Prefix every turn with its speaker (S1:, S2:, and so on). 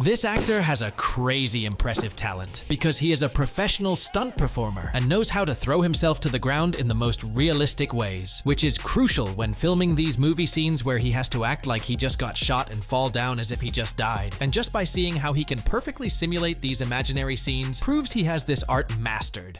S1: This actor has a crazy impressive talent because he is a professional stunt performer and knows how to throw himself to the ground in the most realistic ways, which is crucial when filming these movie scenes where he has to act like he just got shot and fall down as if he just died. And just by seeing how he can perfectly simulate these imaginary scenes proves he has this art mastered.